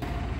Thank.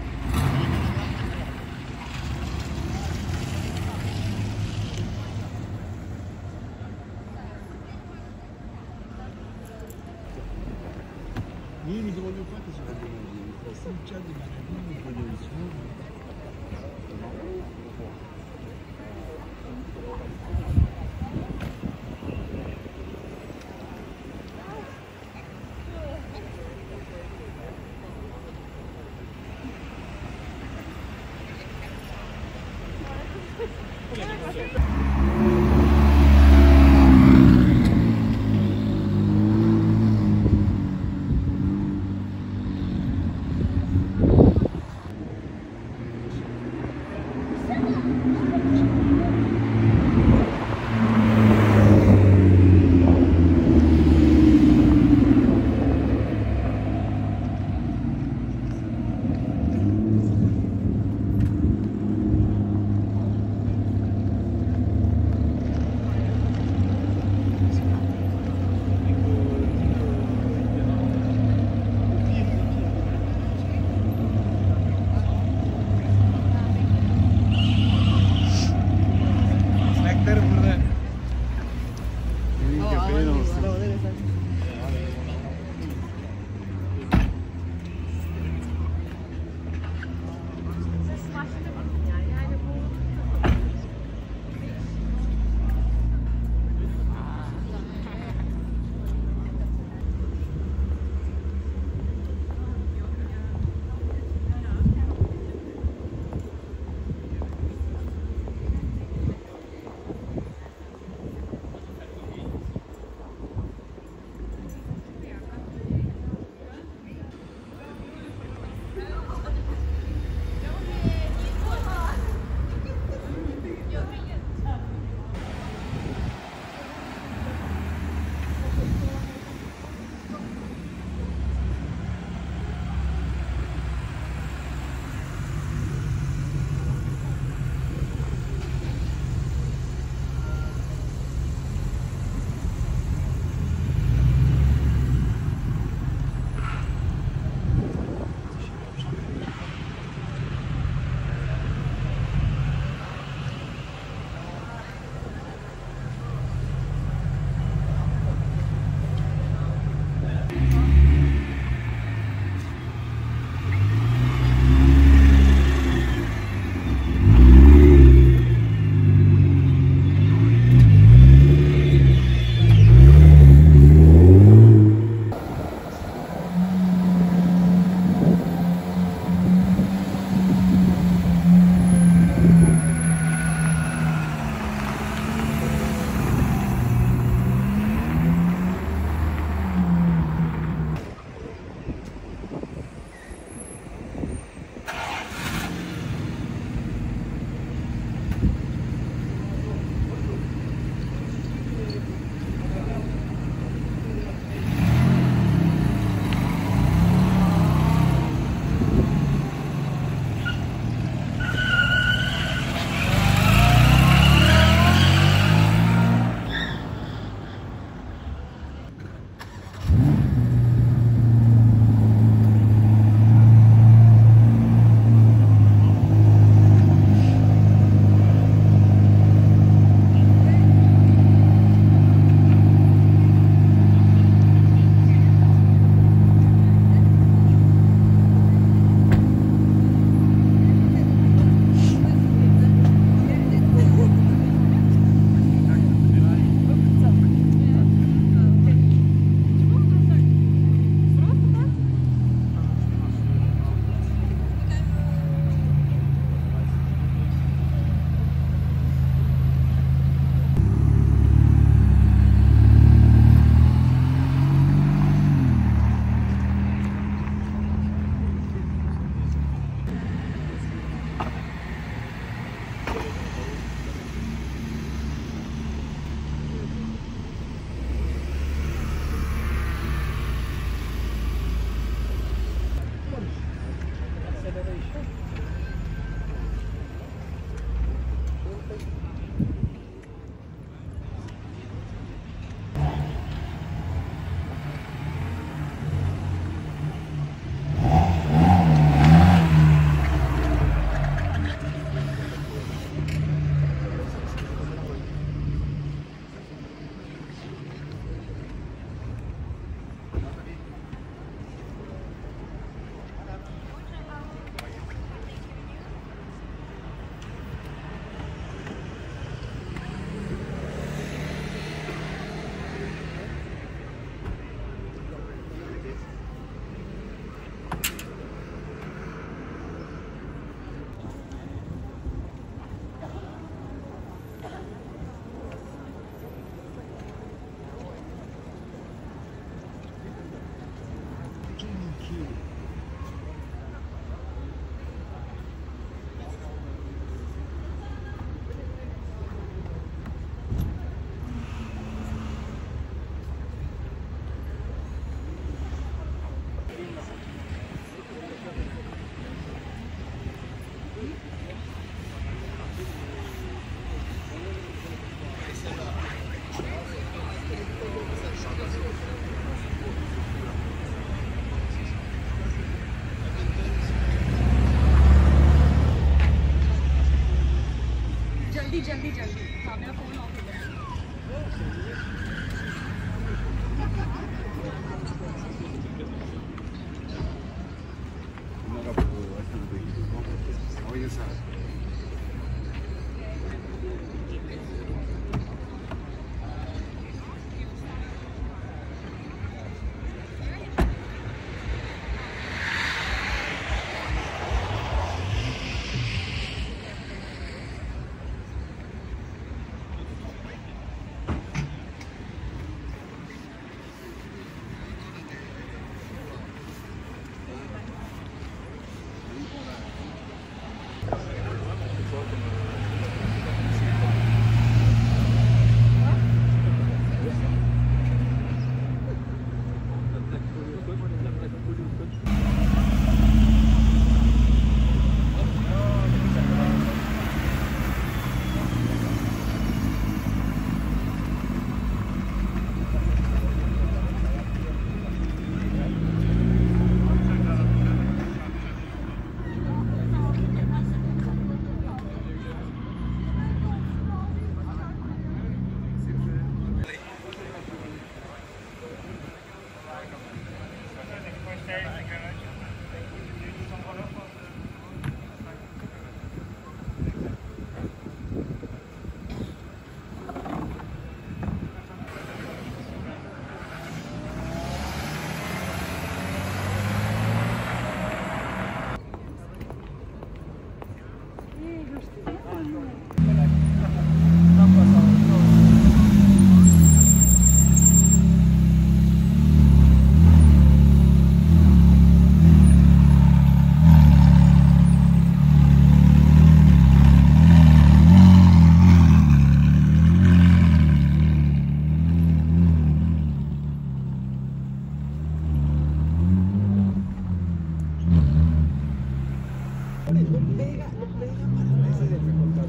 pega, pega para ese del recortado.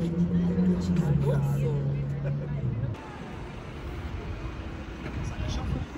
Qué chistoso.